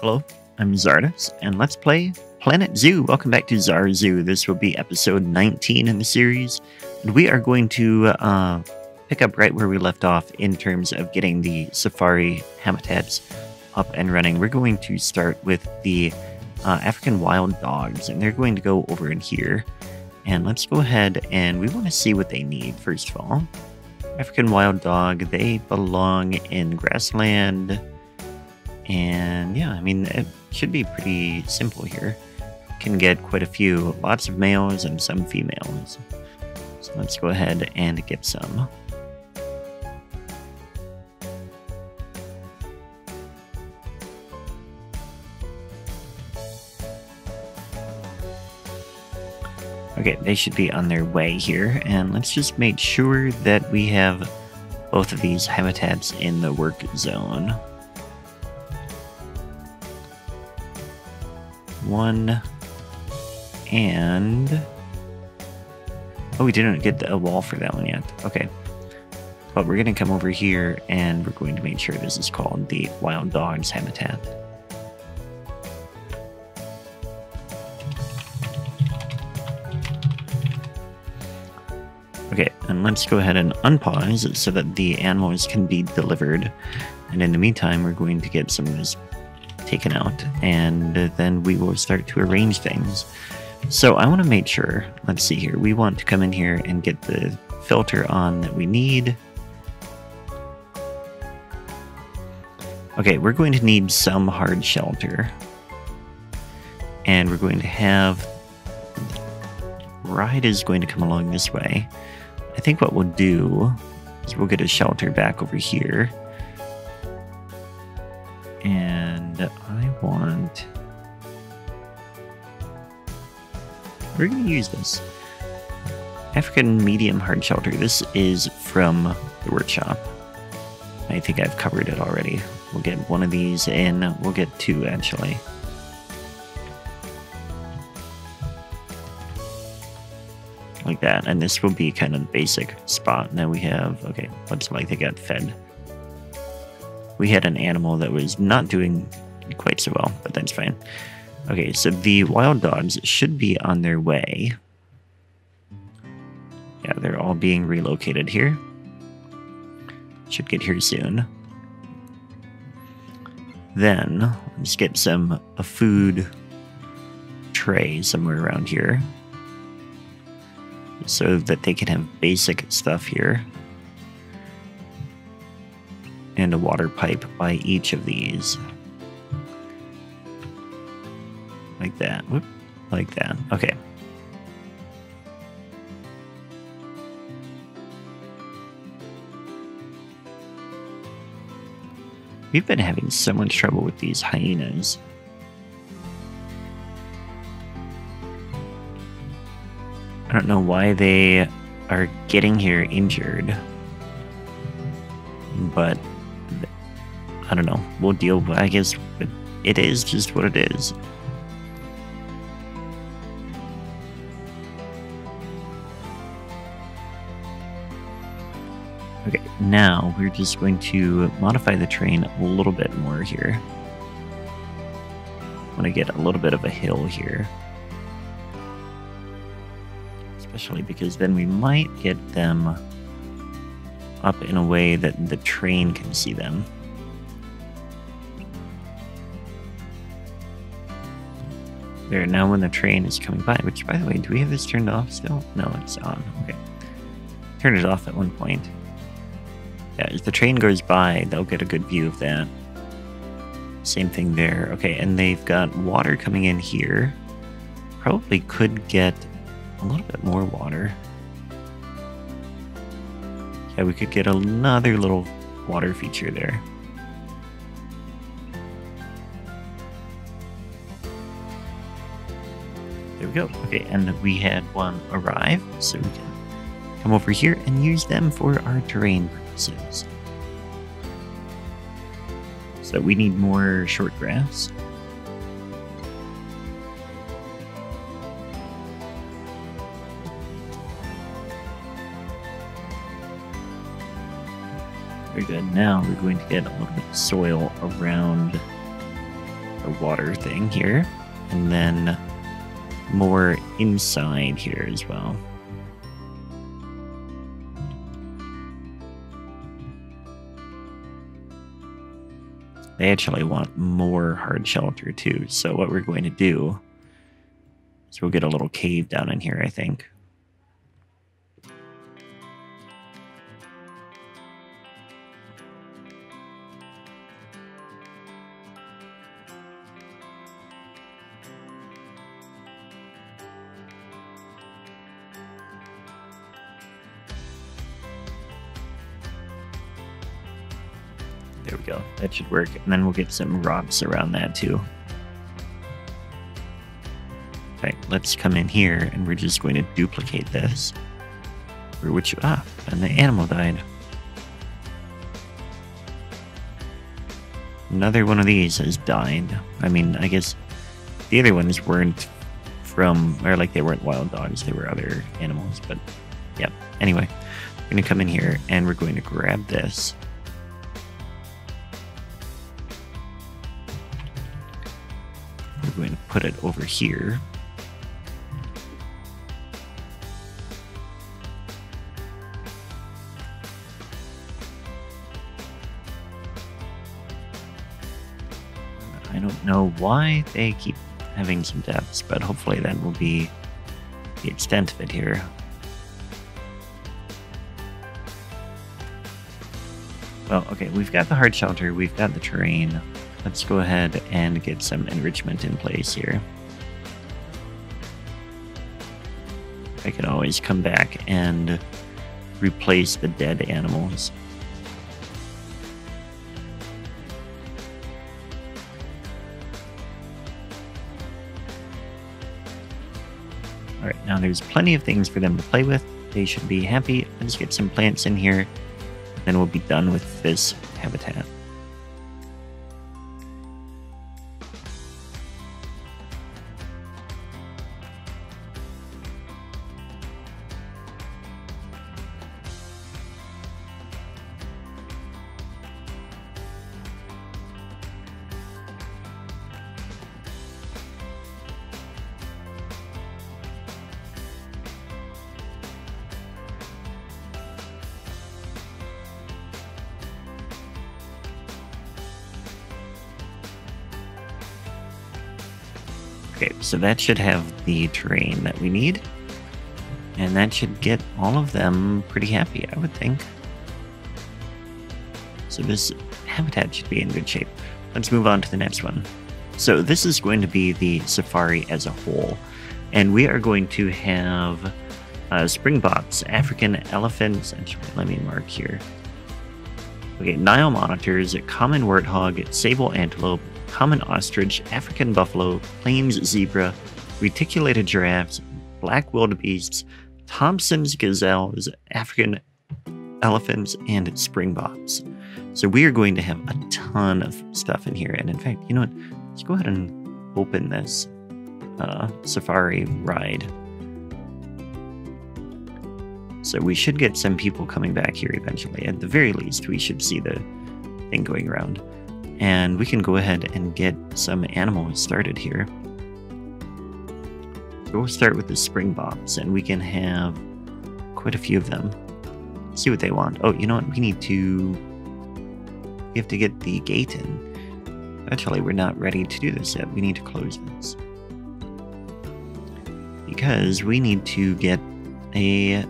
Hello, I'm Czardus, and let's play Planet Zoo. Welcome back to CzarZoo. This will be episode 19 in the series, and we are going to uh, pick up right where we left off in terms of getting the safari habitats up and running. We're going to start with the uh, African wild dogs, and they're going to go over in here. And let's go ahead and we want to see what they need first of all. African wild dog, they belong in grassland. And yeah, I mean, it should be pretty simple here. Can get quite a few, lots of males and some females. So let's go ahead and get some. Okay, they should be on their way here, and let's just make sure that we have both of these habitats in the work zone. One, and... Oh, we didn't get a wall for that one yet. Okay. But we're going to come over here, and we're going to make sure this is called the Wild Dogs Habitat. Okay, and let's go ahead and unpause so that the animals can be delivered. And in the meantime, we're going to get some of this taken out, and then we will start to arrange things. So I want to make sure, let's see here, we want to come in here and get the filter on that we need. Okay, we're going to need some hard shelter. And we're going to have... Ride is going to come along this way. I think what we'll do is we'll get a shelter back over here. Want... We're going to use this. African medium hard shelter. This is from the workshop. I think I've covered it already. We'll get one of these in. We'll get two, actually. like that. And this will be kind of the basic spot. Now we have, okay, looks like they got fed. We had an animal that was not doing quite so well, but that's fine. Okay, so the wild dogs should be on their way. Yeah, they're all being relocated here. Should get here soon. Then, let's get some a food tray somewhere around here so that they can have basic stuff here. And a water pipe by each of these. That. Whoop. Like that. Okay. We've been having so much trouble with these hyenas. I don't know why they are getting here injured. But I don't know. We'll deal with I guess it is just what it is. Now we're just going to modify the train a little bit more here. I want to get a little bit of a hill here especially because then we might get them up in a way that the train can see them. There, now when the train is coming by, which by the way, do we have this turned off still? No, it's on. Okay. Turn it off at one point. Yeah, as the train goes by, they'll get a good view of that. Same thing there. Okay, and they've got water coming in here. Probably could get a little bit more water. Yeah, we could get another little water feature there. There we go. Okay, and we had one arrive, so we can come over here and use them for our terrain So we need more short grass. Very good. Now we're going to get a little bit of soil around the water thing here, and then more inside here as well. They actually want more hard shelter too. So what we're going to do is we'll get a little cave down in here, I think. There we go. That should work. And then we'll get some rocks around that too. Okay, let's come in here and we're just going to duplicate this. For which, ah, and the animal died. Another one of these has died. I mean, I guess the other ones weren't from, or like they weren't wild dogs, they were other animals, but yeah. Anyway, we're to come in here and we're going to grab this. Going to put it over here. I don't know why they keep having some deaths, but hopefully that will be the extent of it here. Well, okay, we've got the hard shelter, we've got the terrain. Let's go ahead and get some enrichment in place here. I can always come back and replace the dead animals. Alright, now there's plenty of things for them to play with. They should be happy. Let's get some plants in here. Then we'll be done with this habitat. Okay, so that should have the terrain that we need. And that should get all of them pretty happy, I would think. So this habitat should be in good shape. Let's move on to the next one. So this is going to be the safari as a whole. And we are going to have uh, springboks, African elephants, let me mark here. Okay, Nile monitors, common warthog, sable antelope, common ostrich, African buffalo, plains zebra, reticulated giraffes, black wildebeests, Thomson's gazelles, African elephants, and springboks. So we are going to have a ton of stuff in here. And in fact, you know what? Let's go ahead and open this uh, safari ride. So we should get some people coming back here eventually. At the very least, we should see the thing going around. And we can go ahead and get some animals started here. So we'll start with the springboks, and we can have quite a few of them. See what they want. Oh, you know what? We need to... We have to get the gate in. Actually, we're not ready to do this yet. We need to close this. Because we need to get a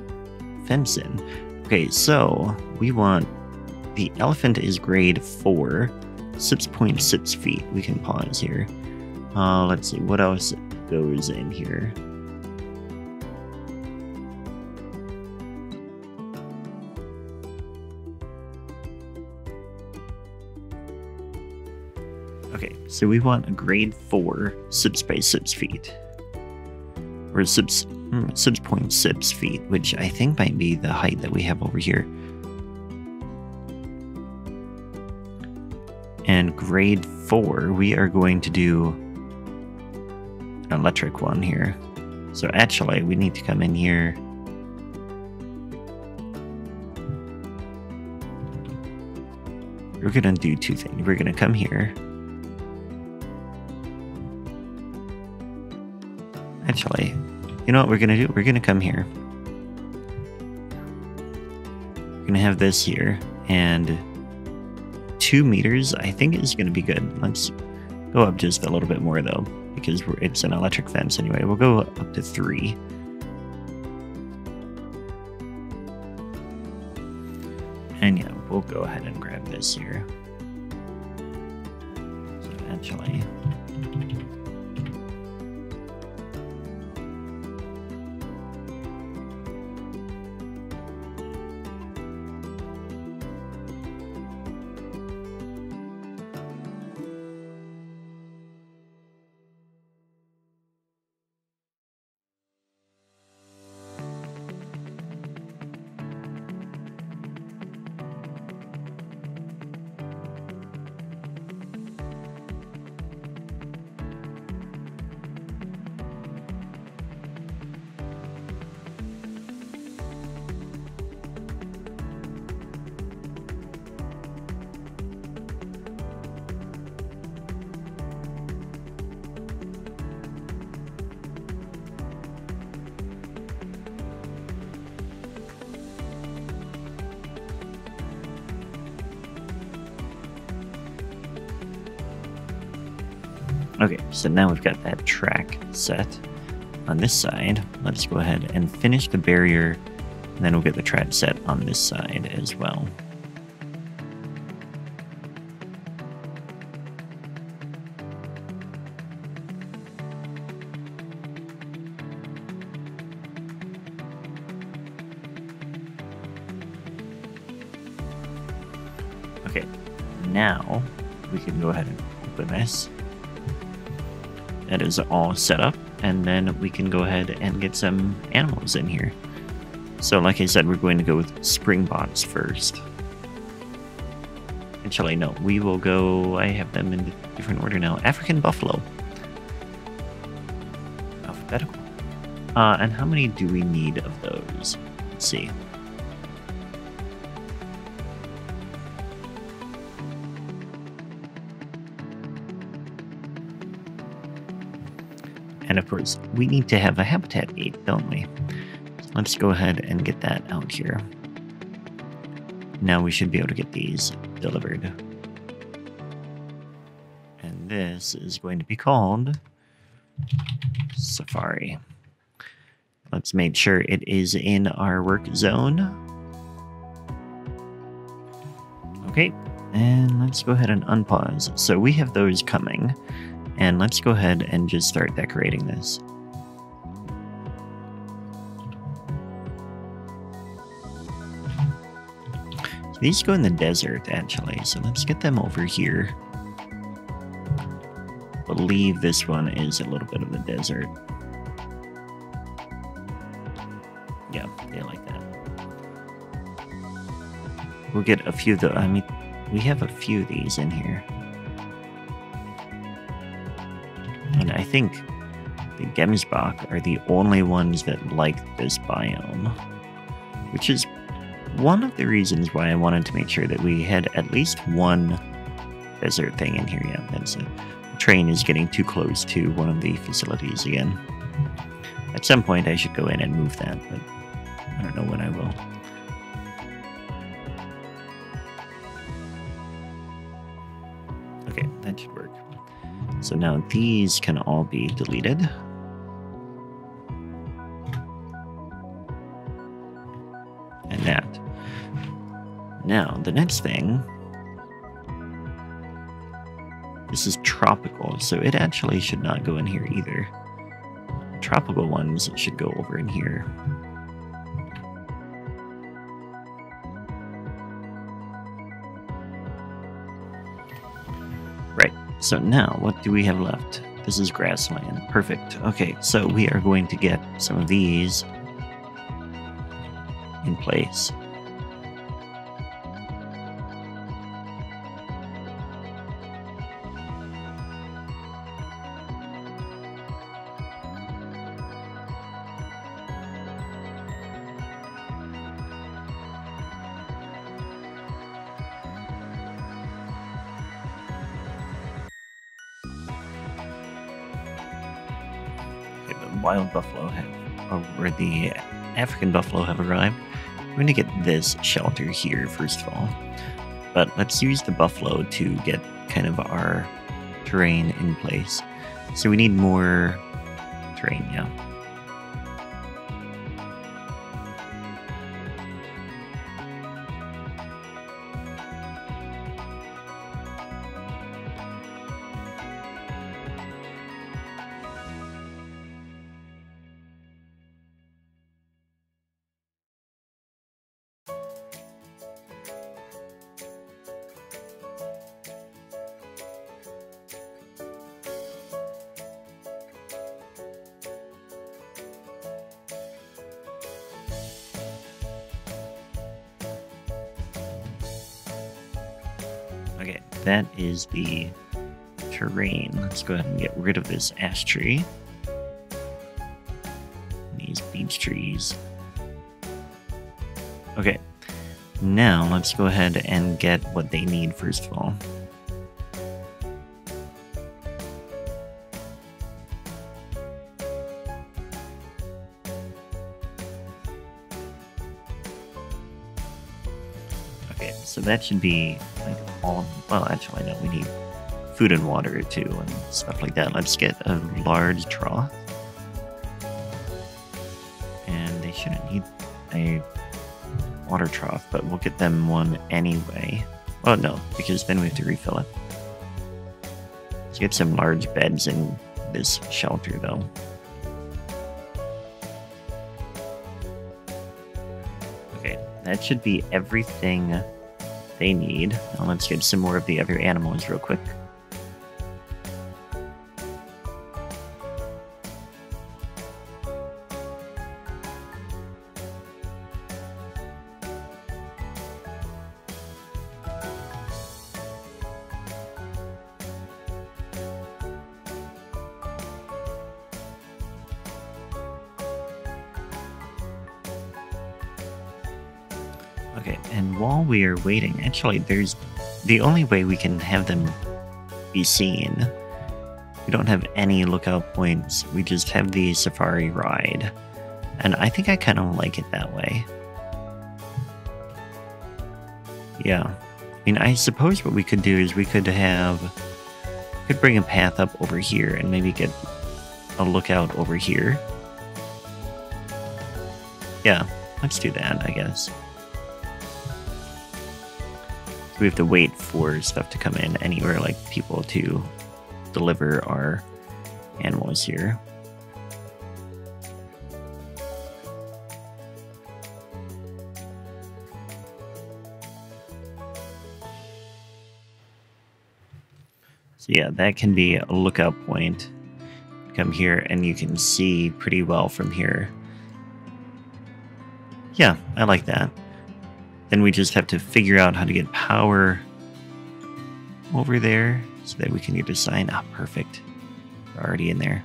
fence in. Okay, so we want... The elephant is grade 4. 6.6 feet. We can pause here. Uh, let's see, what else goes in here? Okay, so we want a grade 4 sibs by 6 feet. Or sibs, hmm, 6.6 feet, which I think might be the height that we have over here. and grade four, we are going to do an electric one here. So actually, we need to come in here. We're gonna do two things. We're gonna come here. Actually, you know what we're gonna do? We're gonna come here. We're gonna have this here, and two meters, I think is gonna be good. Let's go up just a little bit more though, because it's an electric fence anyway. We'll go up to three. And yeah, we'll go ahead and grab this here. So eventually. Okay, so now we've got that track set on this side. Let's go ahead and finish the barrier, and then we'll get the track set on this side as well. Okay, now we can go ahead and open this that is all set up and then we can go ahead and get some animals in here. So like I said, we're going to go with springboks first. Actually, no, we will go, I have them in different order now. African buffalo. Alphabetical. Uh, and how many do we need of those? Let's see. And of course, we need to have a habitat gate, don't we? Let's go ahead and get that out here. Now we should be able to get these delivered. And this is going to be called Safari. Let's make sure it is in our work zone. Okay, and let's go ahead and unpause. So we have those coming. And let's go ahead and just start decorating this. these go in the desert, actually, so let's get them over here. believe this one is a little bit of the desert. Yeah, they like that. We'll get a few of the, I mean, we have a few of these in here. Think the Gemsbok are the only ones that like this biome, which is one of the reasons why I wanted to make sure that we had at least one desert thing in here. Yeah, that's a the train is getting too close to one of the facilities again. At some point, I should go in and move that, but I don't know when I will. Okay, that should work. So now these can all be deleted. And that. Now, the next thing. This is tropical, so it actually should not go in here either. Tropical ones should go over in here. So now, what do we have left? This is grassland. Perfect. Okay, so we are going to get some of these in place. wild buffalo have already, African buffalo have arrived. I'm going to get this shelter here, first of all. But let's use the buffalo to get kind of our terrain in place. So we need more terrain, yeah. That is the terrain. Let's go ahead and get rid of this ash tree. These beech trees. Okay, now let's go ahead and get what they need first of all. Okay, so that should be like all. Well, actually, no, we need food and water too, and stuff like that. Let's get a large trough, and they shouldn't need a water trough, but we'll get them one anyway. Oh no, because then we have to refill it. Let's get some large beds in this shelter, though. Okay, that should be everything they need. Now let's get some more of the other animals real quick. We are waiting, actually, there's the only way we can have them be seen. We don't have any lookout points, we just have the safari ride. And I think I kind of like it that way. Yeah. I mean, I suppose what we could do is we could have. could bring a path up over here and maybe get a lookout over here. Yeah, let's do that, I guess. We have to wait for stuff to come in anywhere, like people to deliver our animals here. So yeah, that can be a lookout point. Come here and you can see pretty well from here. Yeah, I like that. Then we just have to figure out how to get power over there so that we can get a sign. Ah, perfect. They're already in there.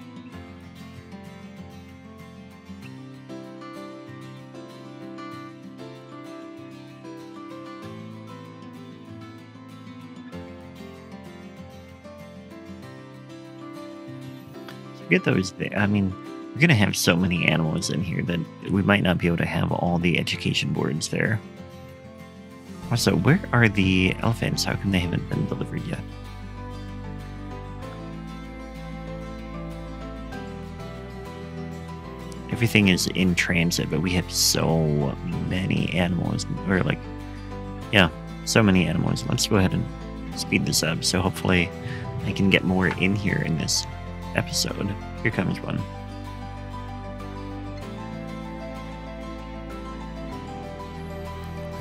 Get those. I mean, we're gonna have so many animals in here that we might not be able to have all the education boards there. Also, where are the elephants? How come they haven't been delivered yet? Everything is in transit, but we have so many animals. Or, like, yeah, so many animals. Let's go ahead and speed this up. So, hopefully, I can get more in here in this episode. Here comes one.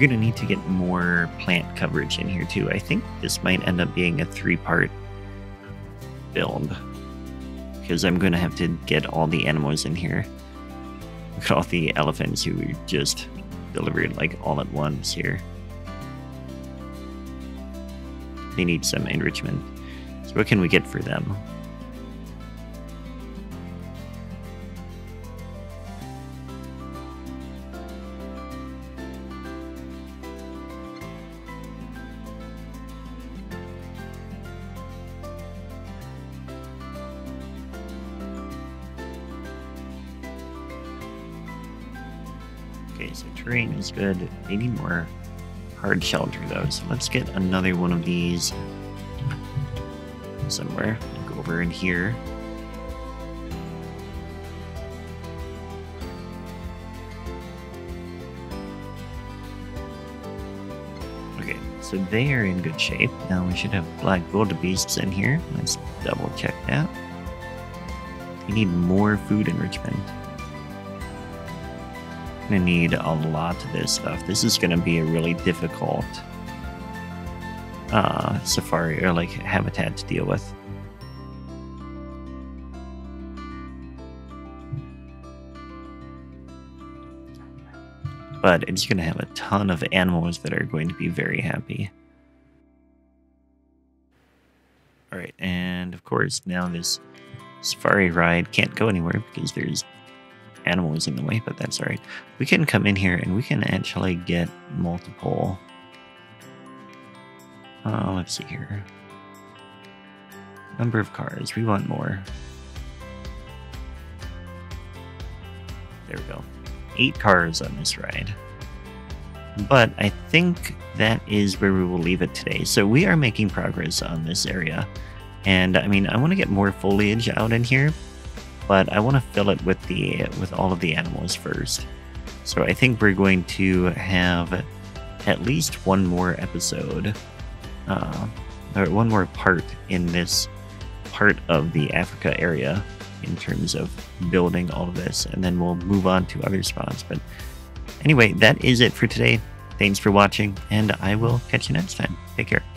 Going to need to get more plant coverage in here too. I think this might end up being a three-part build. Because I'm going to have to get all the animals in here. Look at all the elephants who just delivered like all at once here. They need some enrichment. So what can we get for them? Good. Need more hard shelter though, so let's get another one of these somewhere. Go over in here. Okay, so they are in good shape. Now we should have black wildebeests in here. Let's double check that. We need more food enrichment. Gonna need a lot of this stuff. This is gonna be a really difficult uh, safari or like habitat to deal with. But it's going to have a ton of animals that are going to be very happy. All right, and of course, now this safari ride can't go anywhere because there's animals in the way, but that's all right. We can come in here and we can actually get multiple uh, let's see here. Number of cars. We want more. There we go. Eight cars on this ride. But I think that is where we will leave it today. So we are making progress on this area. And I mean, I want to get more foliage out in here, but I want to fill it with the with all of the animals first. So I think we're going to have at least one more episode uh, or one more part in this part of the Africa area in terms of building all of this, and then we'll move on to other spots. But anyway, that is it for today. Thanks for watching, and I will catch you next time. Take care.